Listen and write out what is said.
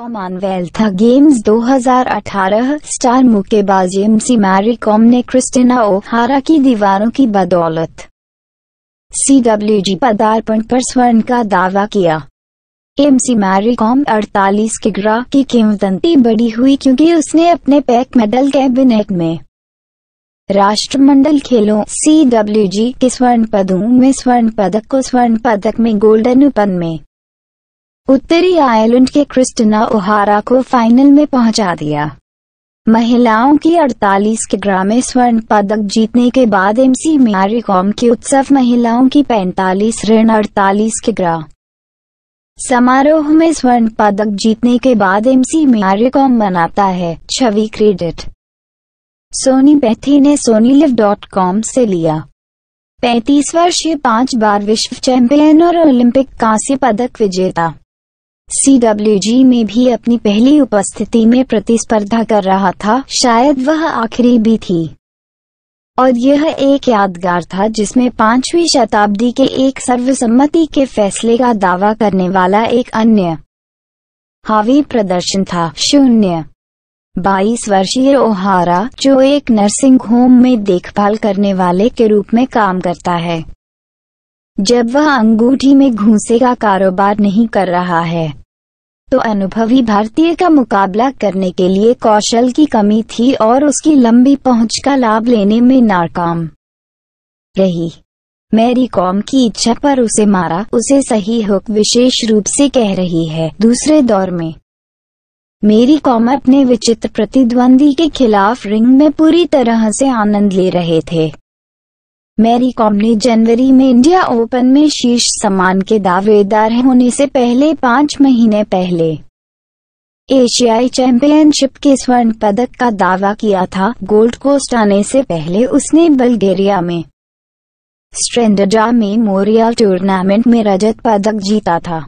Commonwealth games 2018 star मुक्केबाज MC Mary Kom ने Christina O'Hara की दीवारों की बदौलत सीडब्ल्यूजी पदार्पण पर स्वर्ण का दावा किया। एमसी मैरी कॉम अड़तालीस किग्रा की किंवदंती बड़ी हुई क्योंकि उसने अपने पैक मेडल कैबिनेट में राष्ट्रमंडल खेलों सीडब्ल्यूजी के स्वर्ण पदों में स्वर्ण पदक को स्वर्ण पदक में गोल्डन उपन में उत्तरी आयरलैंड के क्रिस्टिना ओहारा को फाइनल में पहुँचा दिया। महिलाओं की 48 किग्रा में स्वर्ण पदक जीतने के बाद एमसी मैरी कॉम के उत्सव महिलाओं की 45 ऋण 48 किग्रा समारोह में स्वर्ण पदक जीतने के बाद एमसी मैरी कॉम मनाता है, छवि क्रेडिट। सोनी बैथी ने सोनी लिव डॉट कॉम से लिया। 35 वर्षीय पाँच बार विश्व चैंपियन और ओलंपिक कांस्य पदक विजेता। सीडब्ल्यूजी में भी अपनी पहली उपस्थिति में प्रतिस्पर्धा कर रहा था, शायद वह आखिरी भी थी। और यह एक यादगार था जिसमें पांचवी शताब्दी के एक सर्वसम्मति के फैसले का दावा करने वाला एक अन्य हावी प्रदर्शन था, शून्य। बाईस वर्षीय ओहारा, जो एक नर्सिंग होम में देखभाल करने वाले के रूप में काम करता है। जब वह अंगूठी में घूसे का कारोबार नहीं कर रहा है तो अनुभवी भारतीय का मुकाबला करने के लिए कौशल की कमी थी और उसकी लंबी पहुँच का लाभ लेने में नाकाम रही। मैरी कॉम की इच्छा पर उसे मारा, उसे सही हुक विशेष रूप से कह रही है। दूसरे दौर में, मेरी कॉम अपने विचित्र प्रतिद्वंदी के खिलाफ रिंग में पूरी तरह से आनंद ले रहे थे। मैरी कॉम ने जनवरी में इंडिया ओपन में शीर्ष सम्मान के दावेदार होने से पहले पाँच महीने पहले एशियाई चैंपियनशिप के स्वर्ण पदक का दावा किया था। गोल्ड कोस्ट आने से पहले उसने बल्गेरिया में स्ट्रेंडजा मेमोरियल टूर्नामेंट में रजत पदक जीता था।